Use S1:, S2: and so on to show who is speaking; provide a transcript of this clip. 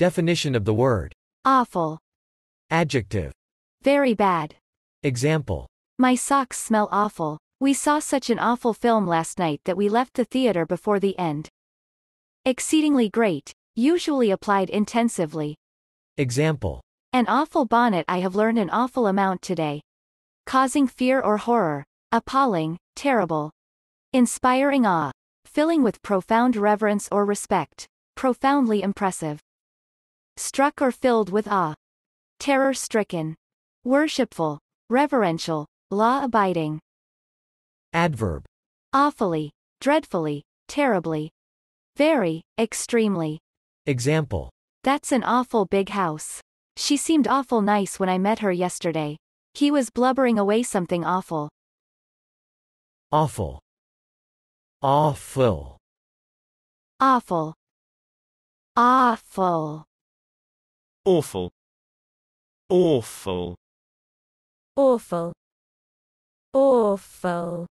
S1: Definition of the word.
S2: Awful.
S1: Adjective.
S2: Very bad.
S1: Example.
S2: My socks smell awful. We saw such an awful film last night that we left the theater before the end. Exceedingly great. Usually applied intensively.
S1: Example.
S2: An awful bonnet I have learned an awful amount today. Causing fear or horror. Appalling, terrible. Inspiring awe. Filling with profound reverence or respect. Profoundly impressive. Struck or filled with awe. Terror stricken. Worshipful. Reverential. Law abiding.
S1: Adverb.
S2: Awfully. Dreadfully. Terribly. Very, extremely.
S1: Example.
S2: That's an awful big house. She seemed awful nice when I met her yesterday. He was blubbering away something awful.
S1: Awful. Awful.
S2: Awful. Awful.
S3: Awful, awful,
S2: Awful. Awful.